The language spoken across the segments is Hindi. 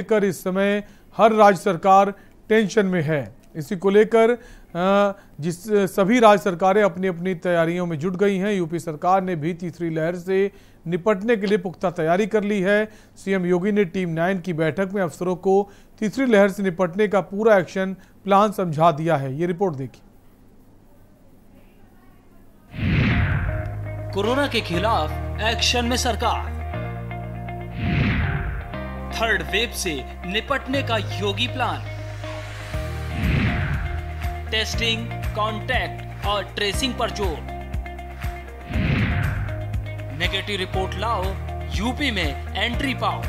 लेकर इस समय हर राज्य सरकार टेंशन में है। इसी को लेकर जिस, सभी राज्य सरकारें अपनी अपनी तैयारियों में जुट गई हैं। यूपी सरकार ने भी तीसरी लहर से निपटने के लिए पुख्ता तैयारी कर ली है। सीएम योगी ने टीम नाइन की बैठक में अफसरों को तीसरी लहर से निपटने का पूरा एक्शन प्लान समझा दिया है। ये रिपोर्ट देखिए। कोरोना के खिलाफ एक्शन में सरकार। थर्ड वेव से निपटने का योगी प्लान। टेस्टिंग, कॉन्टैक्ट और ट्रेसिंग पर ज़ोर। नेगेटिव रिपोर्ट लाओ, यूपी में एंट्री पाओ।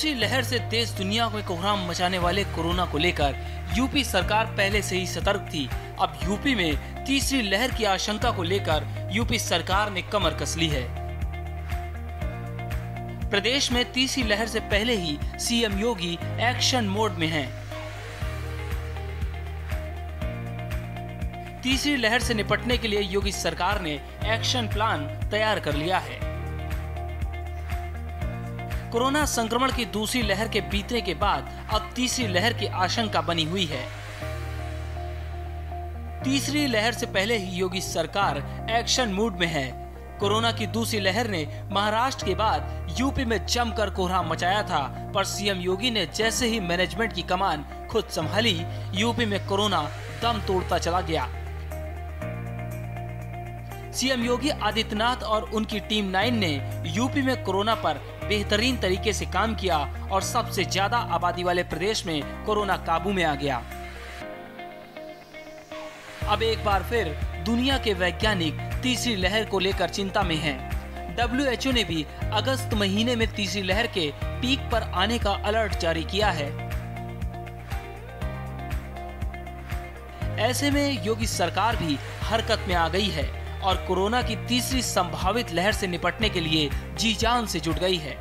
दूसरी लहर से देश दुनिया में कोहराम मचाने वाले कोरोना को लेकर यूपी सरकार पहले से ही सतर्क थी। अब यूपी में तीसरी लहर की आशंका को लेकर यूपी सरकार ने कमर कस ली है। प्रदेश में तीसरी लहर से पहले ही सीएम योगी एक्शन मोड में हैं। तीसरी लहर से निपटने के लिए योगी सरकार ने एक्शन प्लान तैयार कर लिया है। कोरोना संक्रमण की दूसरी लहर के बीतने के बाद अब तीसरी लहर की आशंका बनी हुई है। तीसरी लहर से पहले ही योगी सरकार एक्शन मूड में है। कोरोना की दूसरी लहर ने महाराष्ट्र के बाद यूपी में जमकर कोहरा मचाया था, पर सीएम योगी ने जैसे ही मैनेजमेंट की कमान खुद संभाली, यूपी में कोरोना दम तोड़ता चला गया। सीएम योगी आदित्यनाथ और उनकी टीम नाइन ने यूपी में कोरोना पर बेहतरीन तरीके से काम किया और सबसे ज़्यादा आबादी वाले प्रदेश में कोरोना काबू में आ गया। अब एक बार फिर दुनिया के वैज्ञानिक तीसरी लहर को लेकर चिंता में हैं। डब्ल्यू ने भी अगस्त महीने में तीसरी लहर के पीक पर आने का अलर्ट जारी किया है। ऐसे में योगी सरकार भी हरकत में आ गई है और कोरोना की तीसरी संभावित लहर से निपटने के लिए जी जान से जुट गई है।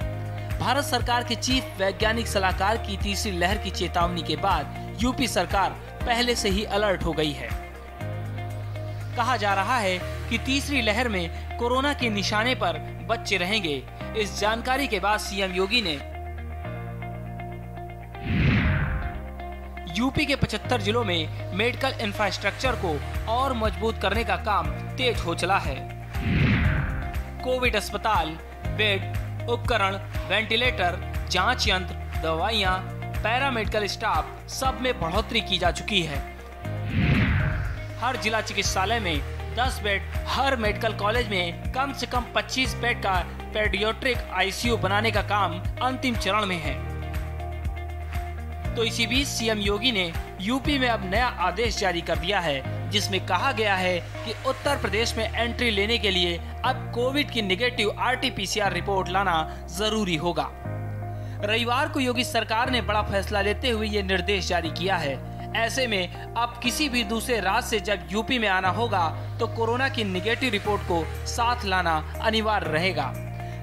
भारत सरकार के चीफ वैज्ञानिक सलाहकार की तीसरी लहर की चेतावनी के बाद यूपी सरकार पहले से ही अलर्ट हो गई है। कहा जा रहा है कि तीसरी लहर में कोरोना के निशाने पर बच्चे रहेंगे। इस जानकारी के बाद सीएम योगी ने यूपी के 75 जिलों में मेडिकल इंफ्रास्ट्रक्चर को और मज़बूत करने का काम तेज हो चला है। कोविड अस्पताल, बेड उपकरण, वेंटिलेटर, जाँच यंत्र, दवाइयाँ, पैरामेडिकल स्टाफ सब में बढ़ोतरी की जा चुकी है। हर जिला चिकित्सालय में 10 बेड, हर मेडिकल कॉलेज में कम से कम 25 बेड का पेडियोट्रिक आईसीयू बनाने का काम अंतिम चरण में है। तो इसी बीच सीएम योगी ने यूपी में अब नया आदेश जारी कर दिया है जिसमें कहा गया है कि उत्तर प्रदेश में एंट्री लेने के लिए अब कोविड की निगेटिव आर आरटीपीसीआर रिपोर्ट लाना ज़रूरी होगा। रविवार को योगी सरकार ने बड़ा फैसला लेते हुए ये निर्देश जारी किया है। ऐसे में अब किसी भी दूसरे राज्य से जब यूपी में आना होगा तो कोरोना की निगेटिव रिपोर्ट को साथ लाना अनिवार्य रहेगा।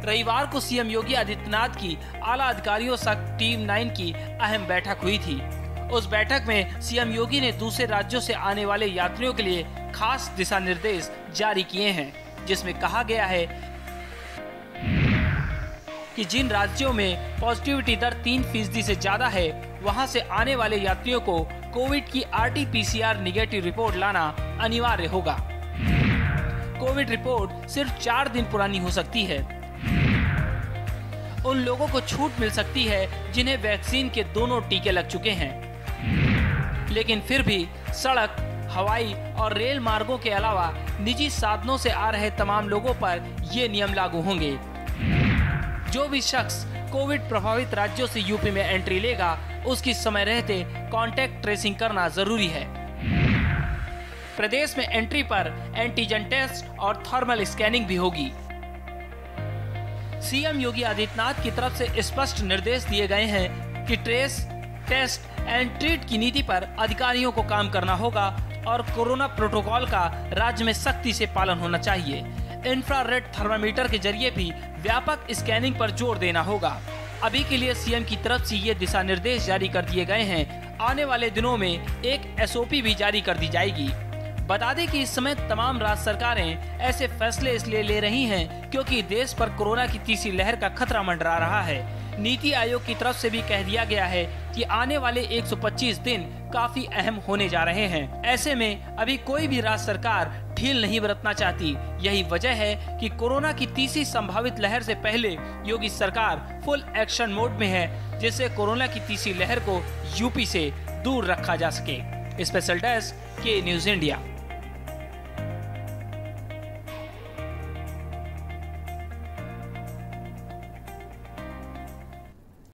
रविवार को सीएम योगी आदित्यनाथ की आला अधिकारियों टीम नाइन की अहम बैठक हुई थी। उस बैठक में सीएम योगी ने दूसरे राज्यों से आने वाले यात्रियों के लिए खास दिशा निर्देश जारी किए हैं, जिसमें कहा गया है कि जिन राज्यों में पॉजिटिविटी दर तीन फ़ीसदी से ज़्यादा है, वहाँ से आने वाले यात्रियों को कोविड की आरटीपीसीआर निगेटिव रिपोर्ट लाना अनिवार्य होगा। कोविड रिपोर्ट सिर्फ़ चार दिन पुरानी हो सकती है। उन लोगों को छूट मिल सकती है जिन्हें वैक्सीन के दोनों टीके लग चुके हैं। लेकिन फिर भी सड़क, हवाई और रेल मार्गों के अलावा निजी साधनों से आ रहे तमाम लोगों पर ये नियम लागू होंगे। जो भी शख्स कोविड प्रभावित राज्यों से यूपी में एंट्री लेगा, उसकी समय रहते कांटेक्ट ट्रेसिंग करना ज़रूरी है। प्रदेश में एंट्री पर एंटीजन टेस्ट और थर्मल स्कैनिंग भी होगी। सीएम योगी आदित्यनाथ की तरफ़ से स्पष्ट निर्देश दिए गए हैं कि ट्रेस, टेस्ट एंड ट्रीट की नीति पर अधिकारियों को काम करना होगा और कोरोना प्रोटोकॉल का राज्य में सख्ती से पालन होना चाहिए। इंफ्रारेड थर्मामीटर के ज़रिए भी व्यापक स्कैनिंग पर ज़ोर देना होगा। अभी के लिए सीएम की तरफ़ से ये दिशा निर्देश जारी कर दिए गए हैं। आने वाले दिनों में एक एसओपी भी जारी कर दी जाएगी। बता दें कि इस समय तमाम राज्य सरकारें ऐसे फैसले इसलिए ले रही हैं क्योंकि देश पर कोरोना की तीसरी लहर का खतरा मंडरा रहा है। नीति आयोग की तरफ़ से भी कह दिया गया है कि आने वाले 125 दिन काफ़ी अहम होने जा रहे हैं। ऐसे में अभी कोई भी राज्य सरकार ढील नहीं बरतना चाहती। यही वजह है कि कोरोना की तीसरी संभावित लहर से पहले योगी सरकार फुल एक्शन मोड में है, जिससे कोरोना की तीसरी लहर को यूपी से दूर रखा जा सके। स्पेशल डेस्क के न्यूज़ इंडिया।